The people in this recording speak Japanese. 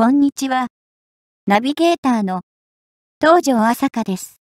こんにちは。ナビゲーターの東條朝香です。